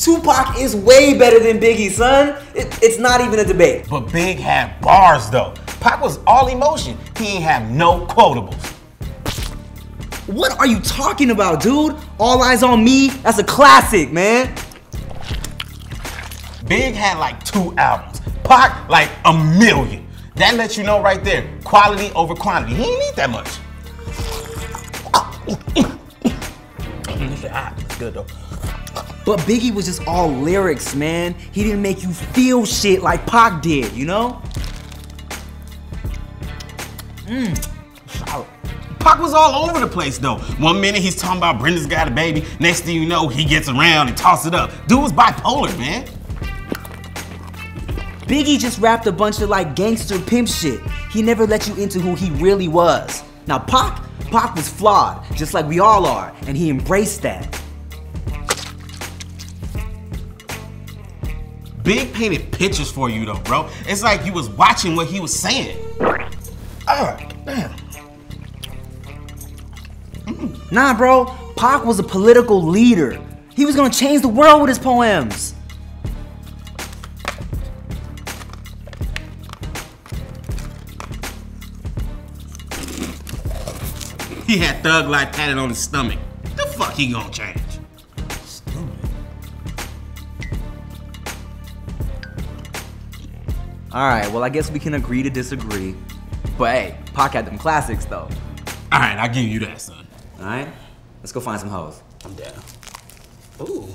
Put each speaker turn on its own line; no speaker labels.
Tupac is way better than Biggie, son. It, it's not even a debate.
But Big had bars though. Pac was all emotion. He ain't have no quotables.
What are you talking about, dude? All Eyez on Me? That's a classic, man.
Big had like two albums. Pac like a million. That lets you know right there, quality over quantity. He ain't need that much. It's Good though.
But Biggie was just all lyrics, man. He didn't make you feel shit like Pac did, you know? Mm.
Solid. Pac was all over the place though. One minute he's talking about Brenda's got a baby. Next thing you know, he gets around and toss it up. Dude was bipolar, man.
Biggie just rapped a bunch of like gangster pimp shit. He never let you into who he really was. Now Pac, Pac was flawed, just like we all are, and he embraced that.
Big painted pictures for you though, bro. It's like you was watching what he was saying. Ah, damn.
Nah, bro, Pac was a political leader. He was gonna change the world with his poems.
He had thug life tatted on his stomach. The fuck he gonna change?
Alright, well, I guess we can agree to disagree. But hey, Pac had them classics though.
Alright, I'll give you that, son.
Alright? Let's go find some hoes.
I'm down. Ooh.